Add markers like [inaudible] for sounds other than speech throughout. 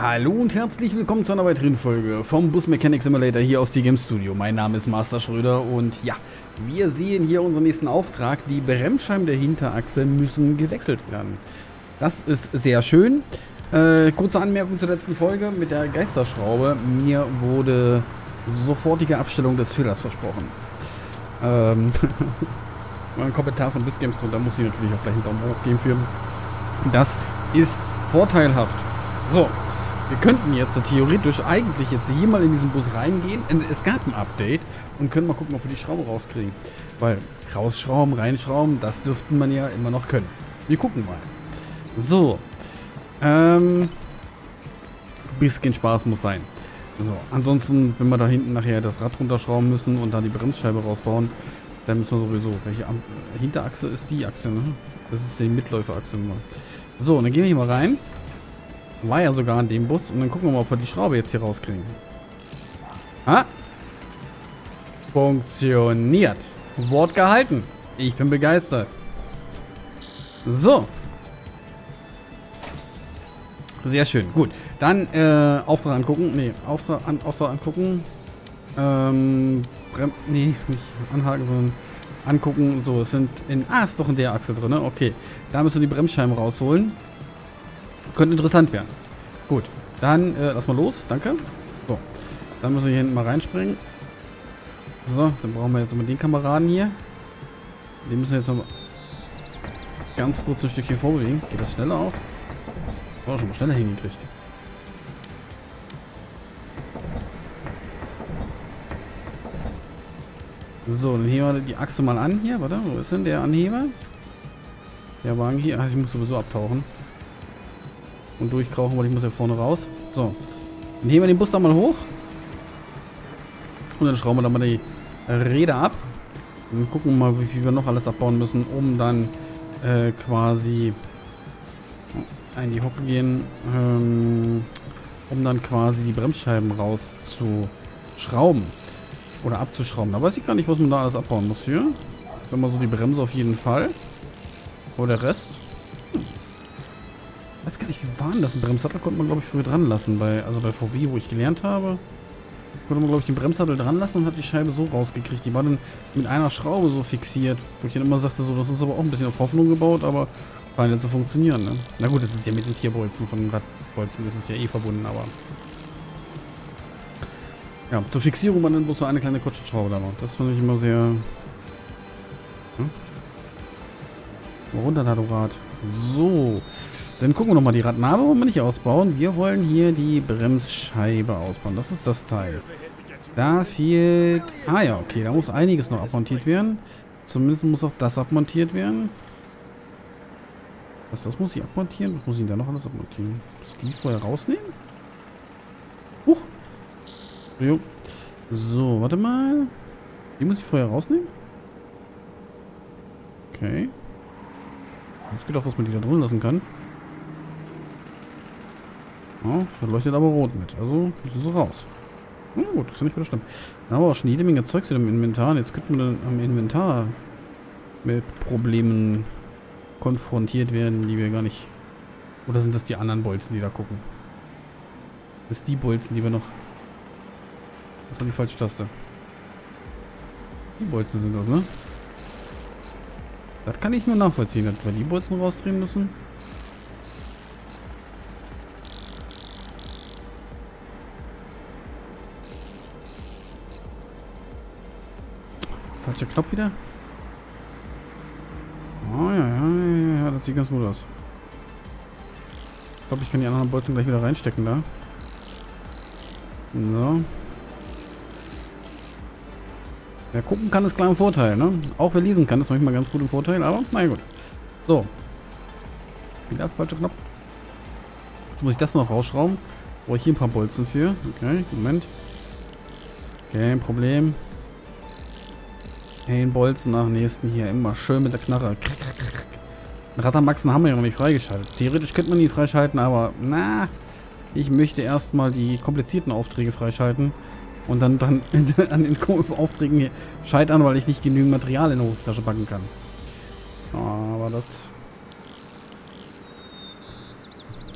Hallo und herzlich willkommen zu einer weiteren Folge vom Bus Mechanic Simulator hier aus Game Studio. Mein Name ist Master Schröder und ja, wir sehen hier unseren nächsten Auftrag. Die Bremsscheiben der Hinterachse müssen gewechselt werden. Das ist sehr schön. Äh, kurze Anmerkung zur letzten Folge mit der Geisterschraube. Mir wurde sofortige Abstellung des Fehlers versprochen. Ähm, [laughs] ein Kommentar von BizGames drunter muss ich natürlich auch gleich einen Daumen hoch geben für. Das ist vorteilhaft. So, wir könnten jetzt theoretisch eigentlich jetzt hier mal in diesen Bus reingehen. Es gab ein Update und können mal gucken, ob wir die Schraube rauskriegen. Weil rausschrauben, reinschrauben, das dürften man ja immer noch können. Wir gucken mal. So. Ähm. Bisschen Spaß muss sein. So, ansonsten, wenn wir da hinten nachher das Rad runterschrauben müssen und dann die Bremsscheibe rausbauen, dann müssen wir sowieso. Welche Am Hinterachse ist die Achse, ne? Das ist die Mitläuferachse. So, und dann gehen wir hier mal rein. War ja sogar in dem Bus. Und dann gucken wir mal, ob wir die Schraube jetzt hier rauskriegen. Ah. Funktioniert. Wort gehalten. Ich bin begeistert. So. Sehr schön. Gut. Dann äh, Auftrag angucken. Nee, Auftrag, an, Auftrag angucken. Ähm, Brem nee, nicht anhaken, sondern angucken. So, es sind in... Ah, ist doch in der Achse drin, ne? Okay. Da müssen wir die Bremsscheiben rausholen. Könnte interessant werden. Gut, dann äh, lass mal los. Danke. So, dann müssen wir hier hinten mal reinspringen. So, dann brauchen wir jetzt mal den Kameraden hier. Den müssen wir jetzt mal ganz kurz ein Stückchen vorbewegen. Geht das schneller auch? Oh, schon mal schneller hingekriegt. So, dann heben wir die Achse mal an hier. Warte, wo ist denn der Anheber? Der Wagen hier. Also ich muss sowieso abtauchen und durchkrauchen, weil ich muss ja vorne raus. So. Dann heben wir den Bus da mal hoch. Und dann schrauben wir da mal die Räder ab. Und gucken mal, wie viel wir noch alles abbauen müssen, um dann äh, quasi in die Hocke gehen, ähm, um dann quasi die Bremsscheiben rauszuschrauben. Oder abzuschrauben. Da weiß ich gar nicht, was man da alles abbauen muss hier. Wenn man so die Bremse auf jeden Fall. Oder der Rest weiß gar nicht, wie war denn das? Ein Bremssattel konnte man, glaube ich, früher dran lassen. Bei, also bei VW, wo ich gelernt habe, konnte man, glaube ich, den Bremssattel dran lassen und hat die Scheibe so rausgekriegt. Die war dann mit einer Schraube so fixiert. Wo ich dann immer sagte, so, das ist aber auch ein bisschen auf Hoffnung gebaut, aber scheint ja zu funktionieren, ne? Na gut, das ist ja mit den Tierbolzen von den Radbolzen, das ist ja eh verbunden, aber... Ja, zur Fixierung war dann bloß so eine kleine Kutschenschraube da noch. Das fand ich immer sehr... Hm? Runter Rad. So. Dann gucken wir nochmal die Radnabe, wollen wir nicht ausbauen. Wir wollen hier die Bremsscheibe ausbauen. Das ist das Teil. Da fehlt... Ah ja, okay, da muss einiges noch abmontiert werden. Zumindest muss auch das abmontiert werden. Was, das muss ich abmontieren? Was muss ich da noch alles abmontieren? Das die vorher rausnehmen? Huch. Jo. So, warte mal. Die muss ich vorher rausnehmen? Okay. Ich gedacht, dass man die da drin lassen kann. Ja, das leuchtet aber rot mit. Also ist es raus. Na gut, das ist ja nicht wieder schlimm. Dann haben wir auch schon jede Menge Zeugs im Inventar. Jetzt könnten wir dann am Inventar mit Problemen konfrontiert werden, die wir gar nicht... Oder sind das die anderen Bolzen, die da gucken? Das ist die Bolzen, die wir noch... Das war die falsche Taste. Die Bolzen sind das, ne? Das kann ich nur nachvollziehen, dass wir die Bolzen rausdrehen müssen. Falscher Knopf wieder? Oh ja, ja, ja, ja, das sieht ganz gut aus. Ich glaube, ich kann die anderen Bolzen gleich wieder reinstecken da. So. Wer gucken kann, ist klar ein Vorteil, ne? Auch wer lesen kann, ist manchmal ganz gut im Vorteil, aber naja gut. So. Wieder falscher Knopf. Jetzt muss ich das noch rausschrauben. Brauche ich hier ein paar Bolzen für. Okay, Moment. Kein Problem. Den Bolzen nach nächsten hier. Immer schön mit der Knarre. Rattermaxen haben wir ja noch nicht freigeschaltet. Theoretisch könnte man die freischalten, aber na, ich möchte erstmal die komplizierten Aufträge freischalten und dann, dann [laughs] an den Aufträgen scheitern, weil ich nicht genügend Material in der Hosentasche packen kann. Aber das...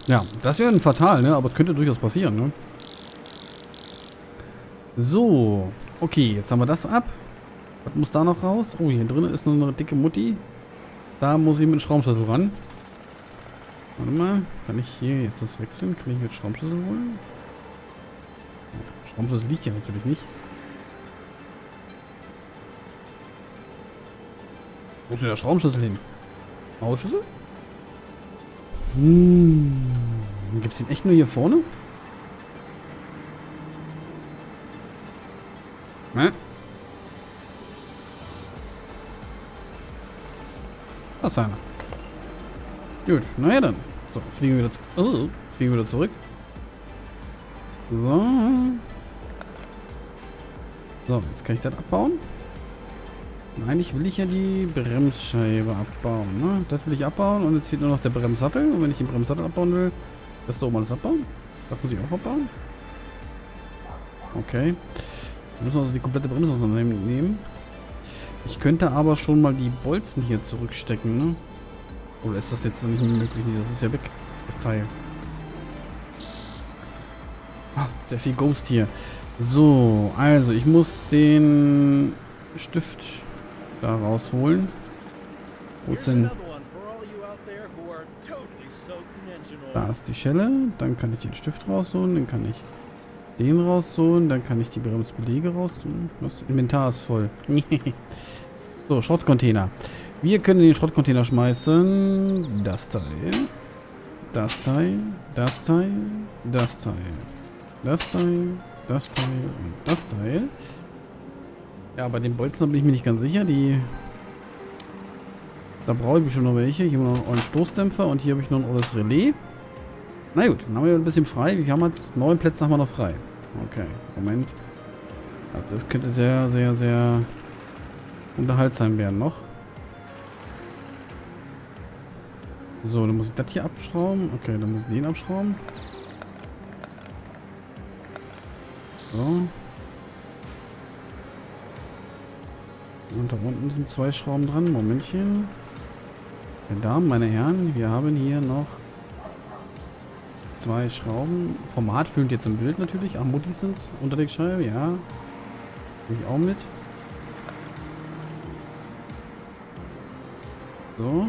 Ja, das wäre fatal, ne? Aber es könnte durchaus passieren, ne? So. Okay, jetzt haben wir das ab. Was muss da noch raus? Oh, hier drin ist noch eine dicke Mutti. Da muss ich mit dem Schraubenschlüssel ran. Warte mal. Kann ich hier jetzt was wechseln? Kann ich mit Schraubenschlüssel holen? Schraubenschlüssel liegt ja natürlich nicht. Wo ist denn der Schraubenschlüssel hin? Maulschlüssel? Hm. Gibt es den echt nur hier vorne? Ne? Da ist einer. Gut, naja dann. So, fliegen wir wieder, oh, fliegen wir wieder zurück. So. So, jetzt kann ich das abbauen. Eigentlich will ich ja die Bremsscheibe abbauen. Ne? Das will ich abbauen und jetzt fehlt nur noch der Bremssattel. Und wenn ich den Bremssattel abbauen will, das da oben alles abbauen. Das muss ich auch abbauen. Okay. Wir müssen also die komplette Bremse auseinandernehmen. Ich könnte aber schon mal die Bolzen hier zurückstecken, ne? Oder ist das jetzt nicht möglich? Das ist ja weg, das Teil. Ah, sehr viel Ghost hier. So, also ich muss den Stift da rausholen. Wo ist denn... Da ist die Schelle. Dann kann ich den Stift rausholen. Dann kann ich den rausholen. Dann kann ich die Bremsbelege rausholen. Das Inventar ist voll. [laughs] so, Schrottcontainer. Wir können den Schrottcontainer schmeißen. Das Teil. Das Teil. Das Teil. Das Teil. Das Teil. Das Teil. Und das Teil. Ja, bei den Bolzen bin ich mir nicht ganz sicher. Die. Da brauche ich bestimmt noch welche. Hier haben wir noch einen Stoßdämpfer und hier habe ich noch ein olles Relais. Na gut, dann haben wir ein bisschen frei. Wir haben jetzt neun Plätze haben wir noch frei. Okay, Moment. Also das könnte sehr, sehr, sehr unterhaltsam werden noch. So, dann muss ich das hier abschrauben. Okay, dann muss ich den abschrauben. So. Und da unten sind zwei Schrauben dran. Momentchen. Meine Damen, meine Herren, wir haben hier noch Zwei Schrauben. Format füllend jetzt im Bild natürlich. Ach, Mutti sind Unterlegscheibe, ja. Bin ich auch mit. So.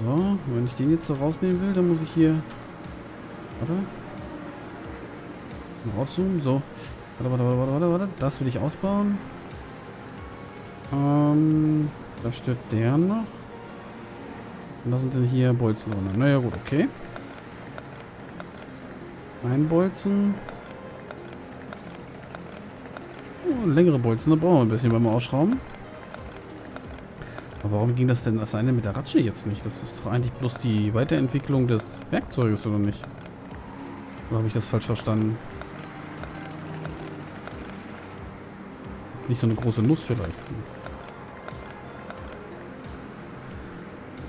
So, wenn ich den jetzt so rausnehmen will, dann muss ich hier... Warte. Rauszoomen, so. Warte, warte, warte, warte, warte. Das will ich ausbauen. Ähm, da steht der noch. Und da sind hier Bolzen drin. Naja, gut, okay. Ein Oh, längere Bolzen, da brauchen wir ein bisschen beim Ausschrauben. Aber warum ging das denn das eine mit der Ratsche jetzt nicht? Das ist doch eigentlich bloß die Weiterentwicklung des Werkzeuges, oder nicht? Oder habe ich das falsch verstanden? Nicht so eine große Nuss vielleicht.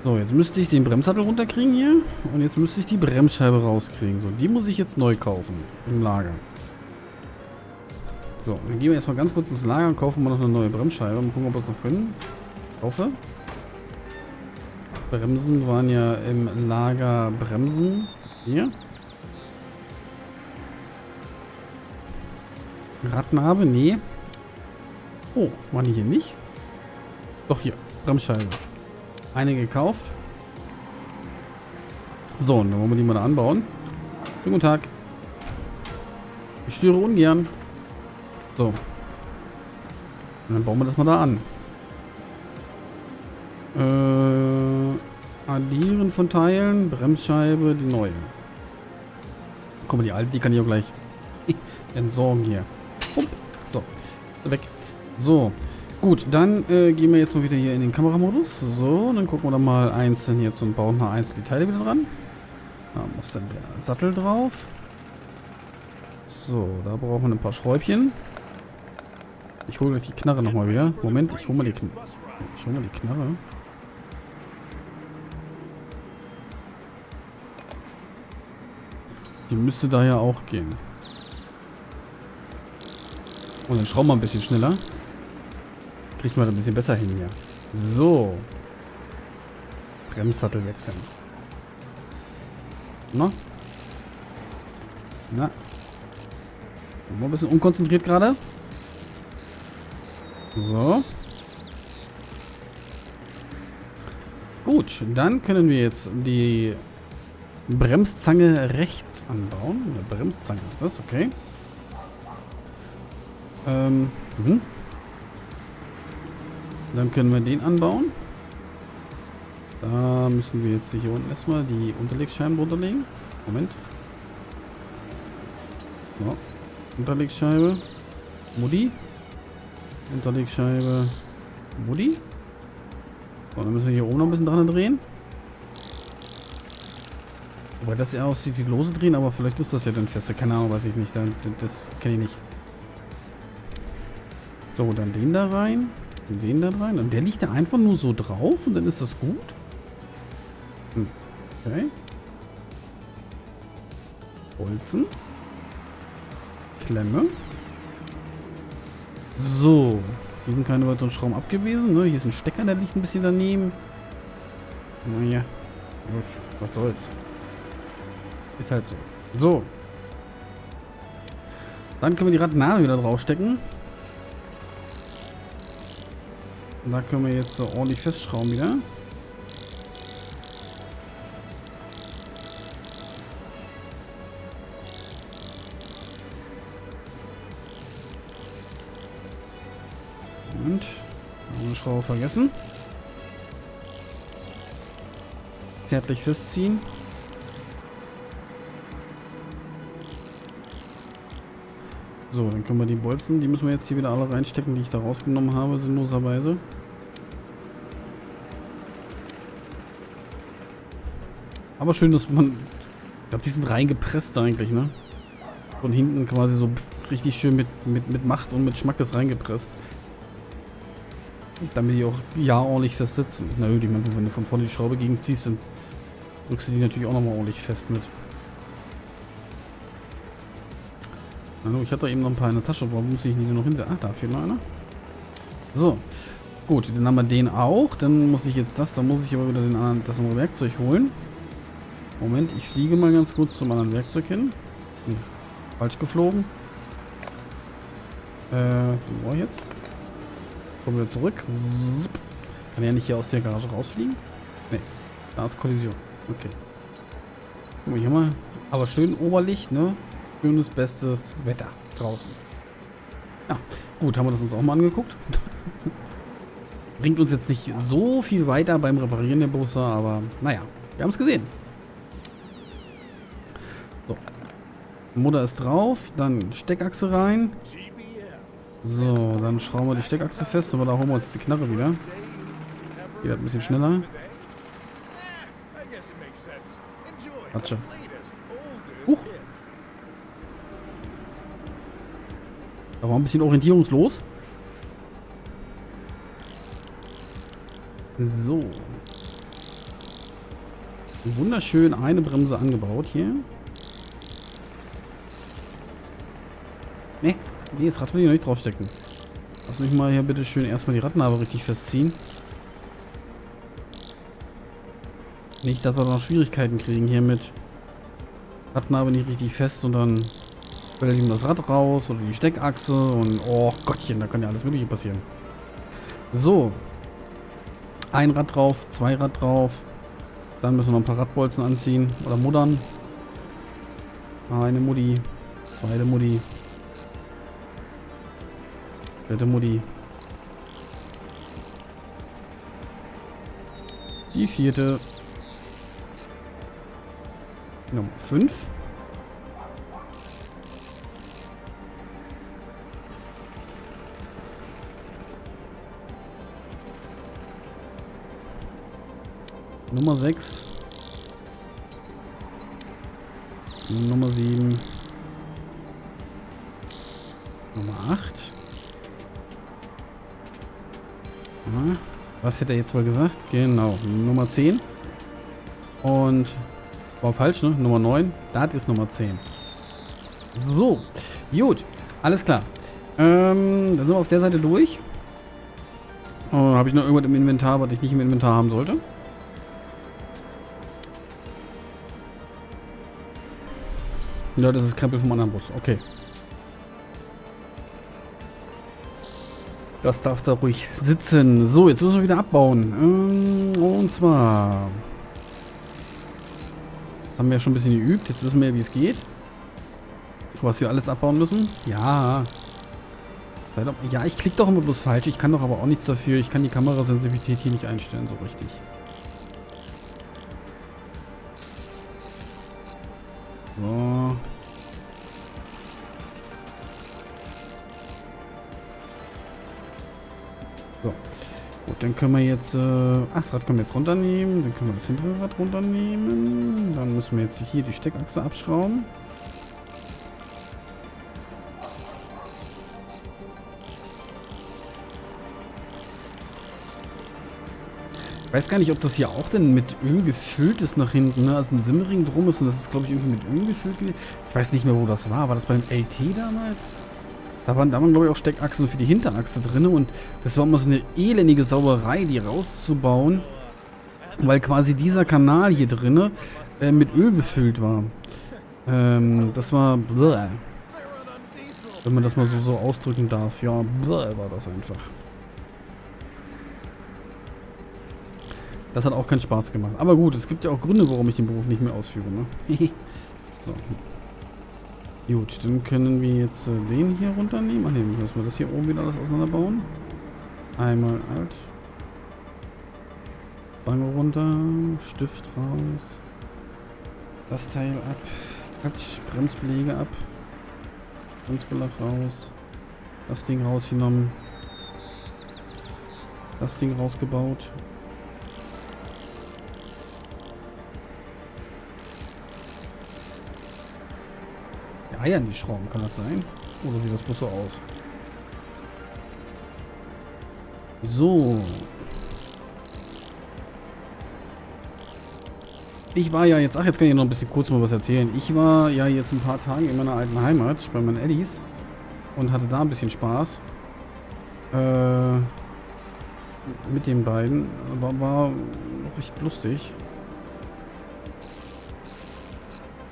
So, jetzt müsste ich den Bremssattel runterkriegen hier. Und jetzt müsste ich die Bremsscheibe rauskriegen. So, die muss ich jetzt neu kaufen. Im Lager. So, dann gehen wir erstmal ganz kurz ins Lager und kaufen wir noch eine neue Bremsscheibe. Mal gucken, ob wir es noch können. Kaufe. Bremsen waren ja im Lager Bremsen. Hier. Rattenhabe? Nee. Oh, waren die hier nicht? Doch hier. Bremsscheibe. Eine gekauft. So, dann wollen wir die mal da anbauen. Guten Tag. Ich störe ungern. So. Und dann bauen wir das mal da an. Äh, addieren von Teilen. Bremsscheibe, die neue. Guck mal, die alte, die kann ich auch gleich [laughs] entsorgen hier. So, weg. So, Gut, dann äh, gehen wir jetzt mal wieder hier in den Kameramodus. So, dann gucken wir da mal einzeln jetzt und bauen mal einzeln die Teile wieder dran. Da muss dann der Sattel drauf. So, da brauchen wir ein paar Schräubchen. Ich hole gleich die Knarre nochmal wieder. Moment, ich hole mal die Knarre. Ich hole mal die Knarre. Die müsste da ja auch gehen. Und dann schrauben wir ein bisschen schneller. Kriegt man ein bisschen besser hin hier. So. Bremssattel wechseln. Na? Na? Mal ein bisschen unkonzentriert gerade. So. Gut, dann können wir jetzt die Bremszange rechts anbauen. Eine Bremszange ist das, okay. Ähm, mhm. Dann können wir den anbauen. Da müssen wir jetzt hier unten erstmal die Unterlegscheiben runterlegen. Moment. So. Unterlegscheibe. Mutti. Unterlegscheibe. Mutti. So, dann müssen wir hier oben noch ein bisschen dran drehen. Wobei das ja aussieht wie lose drehen, aber vielleicht ist das ja dann feste. Keine Ahnung, weiß ich nicht. Das kenne ich nicht. So, dann den da rein. Den da rein. Und der liegt da einfach nur so drauf und dann ist das gut. Hm. Okay. Bolzen. Klemme. So. Hier sind keine weiteren Schrauben abgewiesen. Ne? Hier ist ein Stecker, der liegt ein bisschen daneben. Naja. Gut, was soll's. Ist halt so. So. Dann können wir die Radnabe wieder draufstecken. Da können wir jetzt so ordentlich festschrauben wieder. Und eine Schraube vergessen. Zärtlich festziehen. So, dann können wir die Bolzen, die müssen wir jetzt hier wieder alle reinstecken, die ich da rausgenommen habe, sinnloserweise. Aber schön, dass man... Ich glaube, die sind reingepresst eigentlich, ne? Von hinten quasi so richtig schön mit, mit, mit Macht und mit Schmackes reingepresst. Damit die auch ja ordentlich fest sitzen. Na gut, ich meine, wenn du von vorne die Schraube gegen ziehst, dann drückst du die natürlich auch nochmal ordentlich fest mit. Hallo, ich hatte eben noch ein paar in der Tasche. Warum muss ich die noch hinter? Ah, da fehlt noch einer. So. Gut, dann haben wir den auch. Dann muss ich jetzt das, dann muss ich aber wieder den anderen, das andere Werkzeug holen. Moment, ich fliege mal ganz kurz zum anderen Werkzeug hin. Hm, falsch geflogen. Äh, wo war jetzt? Kommen wir zurück. Zip. Kann ja nicht hier aus der Garage rausfliegen? Ne, da ist Kollision. Okay. Guck mal, hier mal. Aber schön Oberlicht, ne? Schönes, bestes Wetter draußen. Ja, gut, haben wir das uns auch mal angeguckt. [laughs] Bringt uns jetzt nicht so viel weiter beim Reparieren der Busse, aber naja, wir haben es gesehen. So. Mutter ist drauf, dann Steckachse rein. So, dann schrauben wir die Steckachse fest, aber da holen wir uns die Knarre wieder. Geht ein bisschen schneller. Atsche. Huch. Da war ein bisschen orientierungslos. So. Wunderschön eine Bremse angebaut hier. Ne, nee, das Rad will ich noch nicht draufstecken. Lass mich mal hier bitte schön erstmal die Radnabe richtig festziehen. Nicht, dass wir noch Schwierigkeiten kriegen hier mit Radnabe nicht richtig fest und dann fällt ihm das Rad raus oder die Steckachse und oh Gottchen, da kann ja alles mögliche passieren. So. Ein Rad drauf, zwei Rad drauf. Dann müssen wir noch ein paar Radbolzen anziehen oder muddern. Eine Mutti, zweite Mutti. Dritte Mutti. Die vierte. Nummer 5. Nummer 6. Nummer 7. Nummer 8. Was hätte er jetzt wohl gesagt? Genau, Nummer 10. Und war falsch, ne? Nummer 9. Das ist Nummer 10. So, gut. Alles klar. Ähm, dann sind wir auf der Seite durch. Äh, Habe ich noch irgendwas im Inventar, was ich nicht im Inventar haben sollte? Ja, das ist Krempel vom anderen Bus. Okay. Das darf da ruhig sitzen. So, jetzt müssen wir wieder abbauen. Ähm, und zwar... Das haben wir ja schon ein bisschen geübt. Jetzt wissen wir ja, wie es geht. Was wir alles abbauen müssen. Ja. Ja, ich klicke doch immer bloß falsch. Ich kann doch aber auch nichts dafür. Ich kann die Kamerasensitivität hier nicht einstellen, so richtig. So. So. Können wir jetzt... Äh, ach, das Rad können wir jetzt runternehmen. Dann können wir das hintere Rad runternehmen. Dann müssen wir jetzt hier die Steckachse abschrauben. Ich weiß gar nicht, ob das hier auch denn mit Öl gefüllt ist nach hinten. Ne? Also ein Simmering drum ist und das ist, glaube ich, irgendwie mit Öl gefüllt. Ich weiß nicht mehr, wo das war. War das beim LT damals? Da waren, da waren glaube ich, auch Steckachsen für die Hinterachse drin. Und das war immer so eine elendige Sauerei, die rauszubauen. Weil quasi dieser Kanal hier drin äh, mit Öl befüllt war. Ähm, das war... Bläh. Wenn man das mal so, so ausdrücken darf. Ja, bläh war das einfach. Das hat auch keinen Spaß gemacht. Aber gut, es gibt ja auch Gründe, warum ich den Beruf nicht mehr ausführe. Ne? [laughs] so. Gut, dann können wir jetzt äh, den hier runternehmen. Ach ne, müssen wir das hier oben wieder alles auseinanderbauen. Einmal alt. Bange runter. Stift raus. Das Teil ab. Quatsch, Bremsbeläge ab. Bremsbelag raus. Das Ding rausgenommen. Das Ding rausgebaut. Eiern die Schrauben, kann das sein? Oder sieht das bloß so aus? So. Ich war ja jetzt, ach jetzt kann ich noch ein bisschen kurz mal was erzählen. Ich war ja jetzt ein paar Tage in meiner alten Heimat bei meinen Eddies und hatte da ein bisschen Spaß. Äh, mit den beiden. War, war recht lustig.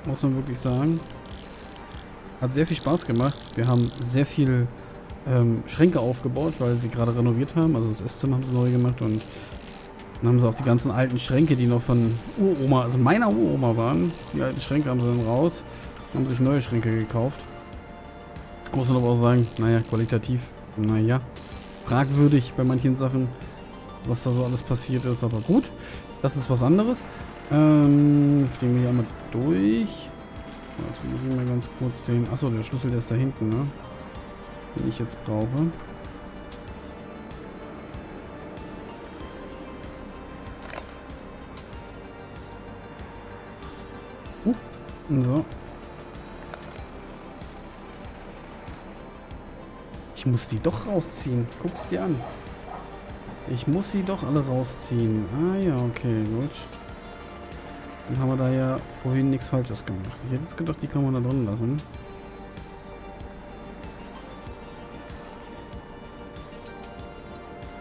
Muss man wirklich sagen. Hat sehr viel Spaß gemacht. Wir haben sehr viel ähm, Schränke aufgebaut, weil sie gerade renoviert haben. Also das Esszimmer haben sie neu gemacht und dann haben sie auch die ganzen alten Schränke, die noch von Uroma, also meiner Uroma waren. Die alten Schränke haben sie dann raus. Haben sich neue Schränke gekauft. Muss man aber auch sagen, naja, qualitativ, naja, fragwürdig bei manchen Sachen, was da so alles passiert ist. Aber gut, das ist was anderes. Ähm, fliegen wir hier einmal durch. Jetzt muss ich mal ganz kurz sehen. Achso, der Schlüssel der ist da hinten, ne? Den ich jetzt brauche. Uh, so. Ich muss die doch rausziehen. Guck's dir an. Ich muss sie doch alle rausziehen. Ah ja, okay, gut. Dann haben wir da ja vorhin nichts Falsches gemacht. Ich hätte jetzt gedacht, die kann man da drin lassen.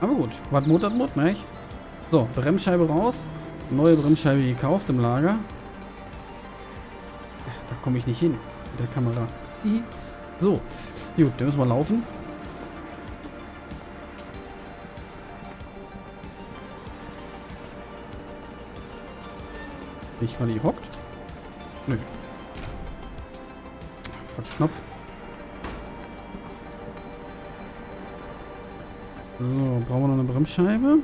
Aber gut, was Mut hat Mut, ne? So, Bremsscheibe raus. Neue Bremsscheibe gekauft im Lager. Da komme ich nicht hin mit der Kamera. [laughs] So, gut, dann müssen wir laufen. Nicht, weil die hockt? Nö. Falscher Knopf. So, brauchen wir noch eine Bremsscheibe.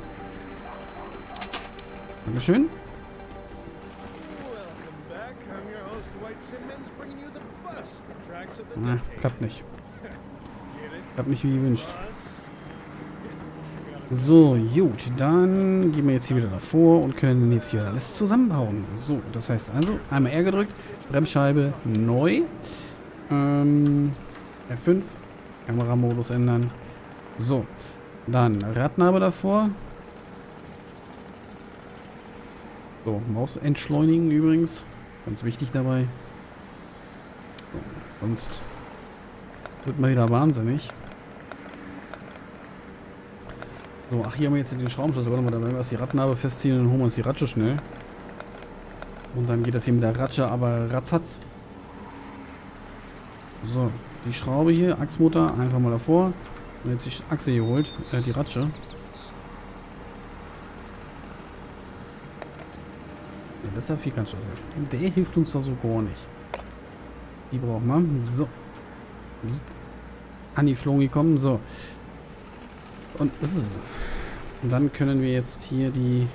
Dankeschön. Na, klappt nicht. Klappt nicht wie gewünscht. So, gut. Dann gehen wir jetzt hier wieder davor und können jetzt hier alles zusammenbauen. So, das heißt also, einmal R gedrückt, Bremsscheibe neu. Ähm, F5, Kameramodus ändern. So, dann Radnabe davor. So, Maus entschleunigen übrigens. Ganz wichtig dabei. So, sonst wird man wieder wahnsinnig. So, ach, hier haben wir jetzt den Schraubenschlüssel. Warte mal, dann werden wir erst die Radnabe festziehen und dann holen wir uns die Ratsche schnell. Und dann geht das hier mit der Ratsche aber ratzfatz. So, die Schraube hier, Achsmutter, einfach mal davor. Und jetzt die Achse geholt, äh, die Ratsche. Ja, das ist ja Vierkantschlüssel. Der hilft uns da so gar nicht. Die brauchen wir. So. An die Flogen gekommen. So. Und dann können wir jetzt hier die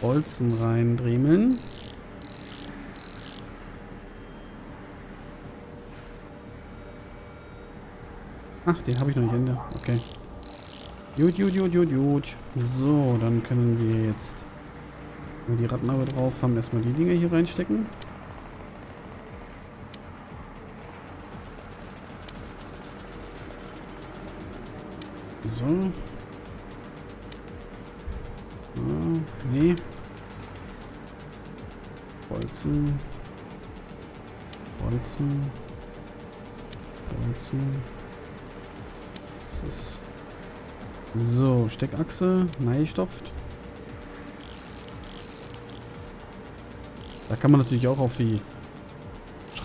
Bolzen reindremeln. Ach, den habe ich noch nicht Ende. Okay. Gut, gut, gut, gut, gut. So, dann können wir jetzt, wenn wir die Rattenauge drauf haben, erstmal die Dinger hier reinstecken. So. Ah, nee. Bolzen. Bolzen. Bolzen. Das ist so, Steckachse, nein, stopft. Da kann man natürlich auch auf die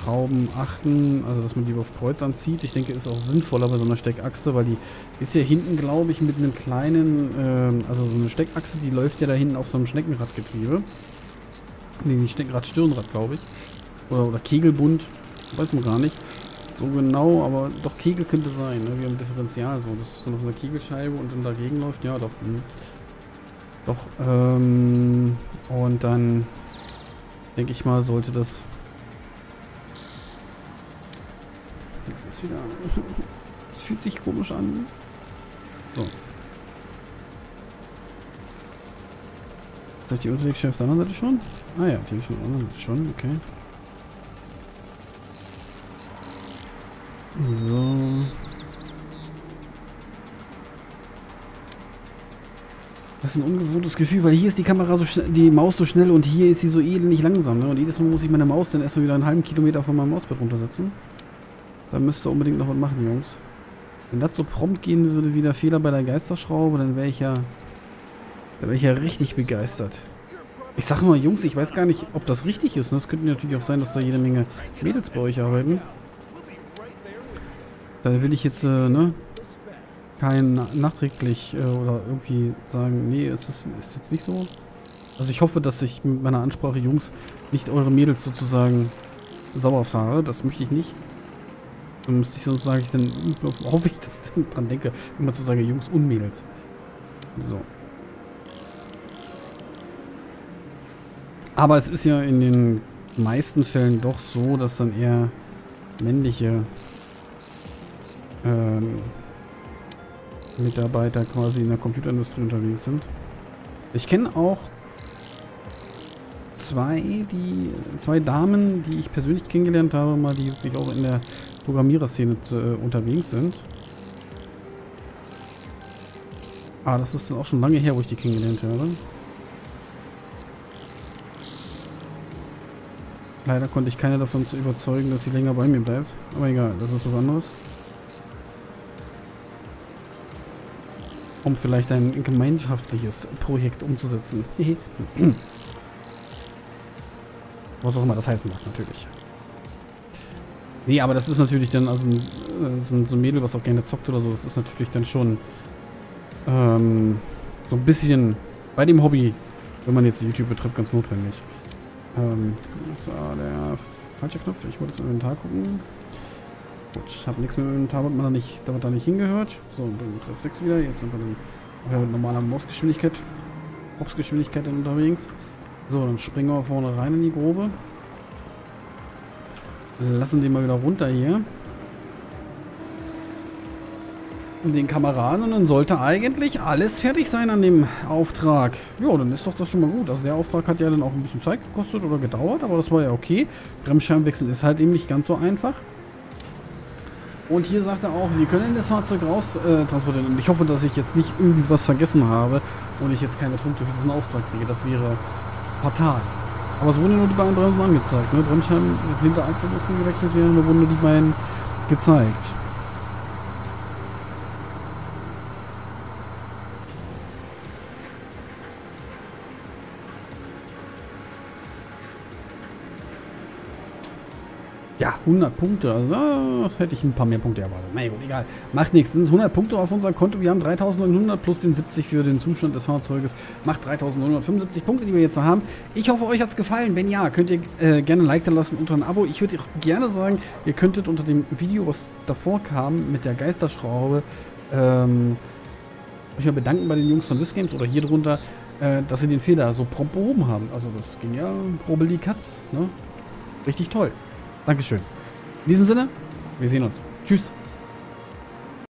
Schrauben achten, also dass man die auf Kreuz anzieht. Ich denke, ist auch sinnvoller bei so einer Steckachse, weil die ist ja hinten, glaube ich, mit einem kleinen, äh, also so eine Steckachse, die läuft ja da hinten auf so einem Schneckenradgetriebe. Nee, nicht Steckrad, Stirnrad, glaube ich. Oder, oder Kegelbund, weiß man gar nicht so genau, aber doch Kegel könnte sein, ne? wie ein Differential so. Das ist so noch eine Kegelscheibe und dann dagegen läuft. Ja, doch. Hm. Doch, ähm, und dann denke ich mal, sollte das. [laughs] Das ist wieder. Es fühlt sich komisch an. So. Ist das die Unterlegscheibe auf der anderen Seite schon? Ah ja, die habe ich auf der anderen Seite schon, okay. So. Das ist ein ungewohntes Gefühl, weil hier ist die Kamera so schnell, die Maus so schnell und hier ist sie so elendlich langsam. Ne? Und jedes Mal muss ich meine Maus dann erstmal wieder einen halben Kilometer von meinem Mausbett runtersetzen. Da müsst ihr unbedingt noch was machen, Jungs. Wenn das so prompt gehen würde wie der Fehler bei der Geisterschraube, dann wäre ich ja. Da wäre ich ja richtig begeistert. Ich sag mal, Jungs, ich weiß gar nicht, ob das richtig ist. Ne? Es könnte natürlich auch sein, dass da jede Menge Mädels bei euch arbeiten. Da will ich jetzt, äh, ne, kein nachträglich äh, oder irgendwie sagen, nee, ist, das, ist jetzt nicht so. Also ich hoffe, dass ich mit meiner Ansprache, Jungs, nicht eure Mädels sozusagen sauer fahre. Das möchte ich nicht. Dann müsste ich sonst sage ich dann, hoffe ich, dass ich dran denke, immer zu sagen, Jungs und Mädels. So. Aber es ist ja in den meisten Fällen doch so, dass dann eher männliche ähm, Mitarbeiter quasi in der Computerindustrie unterwegs sind. Ich kenne auch zwei, die zwei Damen, die ich persönlich kennengelernt habe, mal die wirklich auch in der Programmiererszene äh, unterwegs sind. Ah, das ist auch schon lange her, wo ich die kennengelernt habe. Leider konnte ich keine davon zu überzeugen, dass sie länger bei mir bleibt. Aber egal, das ist was anderes. um vielleicht ein gemeinschaftliches Projekt umzusetzen. [laughs] Was auch immer das heißen mag, natürlich. Nee, aber das ist natürlich dann, also äh, so ein, so ein Mädel, was auch gerne zockt oder so, das ist natürlich dann schon ähm, so ein bisschen bei dem Hobby, wenn man jetzt YouTube betreibt, ganz notwendig. Ähm, das war der falsche Knopf. Ich wollte das Inventar gucken. Gut, ich habe nichts mehr dem Inventar, da nicht, da da nicht hingehört. So, dann auf 6 wieder. Jetzt sind wir dann mit normaler Mausgeschwindigkeit, Hauptgeschwindigkeit unterwegs. So, dann springen wir vorne rein in die Grobe. Lassen den mal wieder runter hier. Den Kameraden und dann sollte eigentlich alles fertig sein an dem Auftrag. Ja, dann ist doch das schon mal gut. Also der Auftrag hat ja dann auch ein bisschen Zeit gekostet oder gedauert, aber das war ja okay. Bremsscheibenwechsel ist halt eben nicht ganz so einfach. Und hier sagt er auch, wir können das Fahrzeug raus äh, transportieren. Und ich hoffe, dass ich jetzt nicht irgendwas vergessen habe und ich jetzt keine Punkte für diesen Auftrag kriege. Das wäre fatal. Aber es wurden nur die beiden Bremsen angezeigt. Ne? Bremsscheiben hinter Achse mussten gewechselt werden, da wurden nur die beiden gezeigt. Ja, 100 Punkte. Also, das hätte ich ein paar mehr Punkte erwartet. Na gut, egal. Macht nichts. Sind 100 Punkte auf unserem Konto. Wir haben 3900 plus den 70 für den Zustand des Fahrzeuges. Macht 3975 Punkte, die wir jetzt haben. Ich hoffe, euch hat es gefallen. Wenn ja, könnt ihr äh, gerne ein Like da lassen unter ein Abo. Ich würde auch gerne sagen, ihr könntet unter dem Video, was davor kam, mit der Geisterschraube, ähm, euch mal bedanken bei den Jungs von Games oder hier drunter, äh, dass sie den Fehler so prompt behoben haben. Also das ging ja probel die Katz. Ne? Richtig toll. Dankeschön. In diesem Sinne, wir sehen uns. Tschüss.